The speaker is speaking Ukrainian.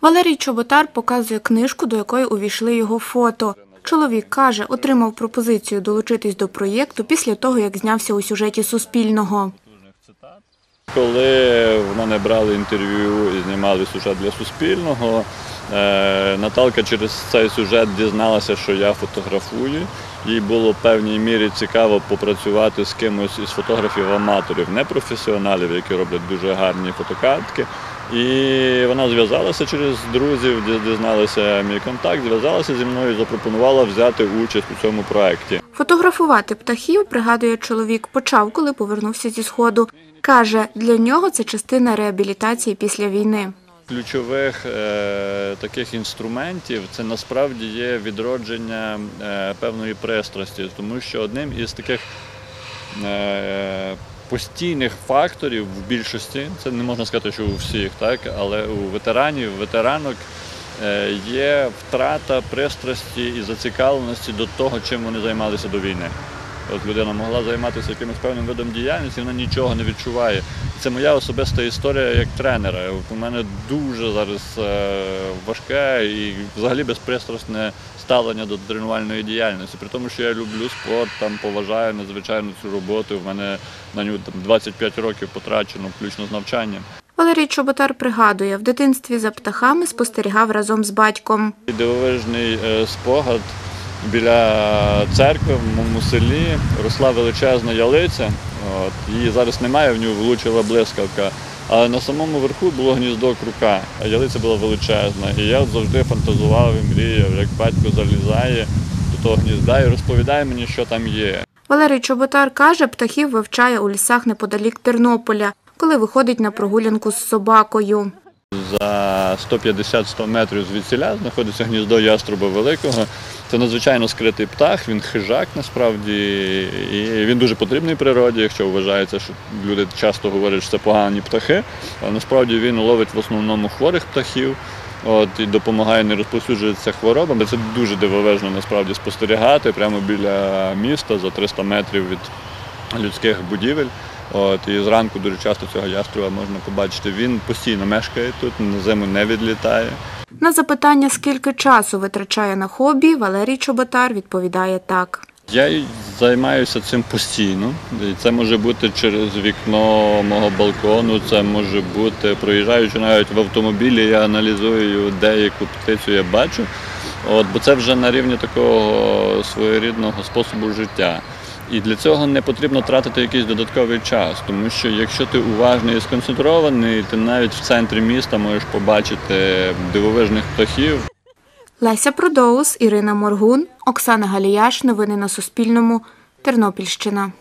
Валерій Чоботар показує книжку, до якої увійшли його фото. Чоловік каже, отримав пропозицію долучитись до проєкту після того, як знявся у сюжеті Суспільного. Коли в мене брали інтерв'ю і знімали сюжет для Суспільного, е, Наталка через цей сюжет дізналася, що я фотографую. Їй було в певній мірі цікаво попрацювати з кимось із фотографів-аматорів, не професіоналів, які роблять дуже гарні фотокартки. І вона зв'язалася через друзів, дізналася мій контакт, зв'язалася зі мною і запропонувала взяти участь у цьому проєкті. Фотографувати птахів, пригадує чоловік, почав, коли повернувся зі сходу. Каже, для нього це частина реабілітації після війни. ключових е, таких інструментів це насправді є відродження е, певної пристрасті, тому що одним із таких е, постійних факторів в більшості, це не можна сказати, що у всіх, так, але у ветеранів, ветеранок е, є втрата пристрасті і зацікавленості до того, чим вони займалися до війни. От людина могла займатися якимось певним видом діяльності, вона нічого не відчуває. Це моя особиста історія як тренера. У мене дуже зараз е, важке і взагалі безпристрасне ставлення до тренувальної діяльності. При тому, що я люблю спорт, там поважаю надзвичайно цю роботу. В мене на нього там 25 років потрачено, включно з навчанням. Валерій Чоботар пригадує, в дитинстві за птахами спостерігав разом з батьком. Дивовижний е, спогад біля церкви в моєму селі росла величезна ялиця. От, її зараз немає, в нього влучила блискавка. Але на самому верху було гніздо крука, а ялиця була величезна. І я завжди фантазував і мріяв, як батько залізає до того гнізда і розповідає мені, що там є. Валерій Чоботар каже, птахів вивчає у лісах неподалік Тернополя, коли виходить на прогулянку з собакою. За 150-100 метрів звідсіля знаходиться гніздо яструба великого. Це надзвичайно скритий птах, він хижак насправді, і він дуже потрібний природі, якщо вважається, що люди часто говорять, що це погані птахи. Але насправді він ловить в основному хворих птахів. От, і допомагає не розповсюджуватися хворобами. Це дуже дивовижно насправді спостерігати прямо біля міста за 300 метрів від людських будівель. От, і зранку дуже часто цього яструба можна побачити. Він постійно мешкає тут, на зиму не відлітає. На запитання, скільки часу витрачає на хобі, Валерій Чоботар відповідає так. Я займаюся цим постійно. І це може бути через вікно мого балкону, це може бути проїжджаючи навіть в автомобілі, я аналізую, де яку птицю я бачу. От, бо це вже на рівні такого своєрідного способу життя. І для цього не потрібно тратити якийсь додатковий час, тому що якщо ти уважний і сконцентрований, ти навіть в центрі міста можеш побачити дивовижних птахів, Леся Продоус, Ірина Моргун, Оксана Галіяш. Новини на Суспільному. Тернопільщина.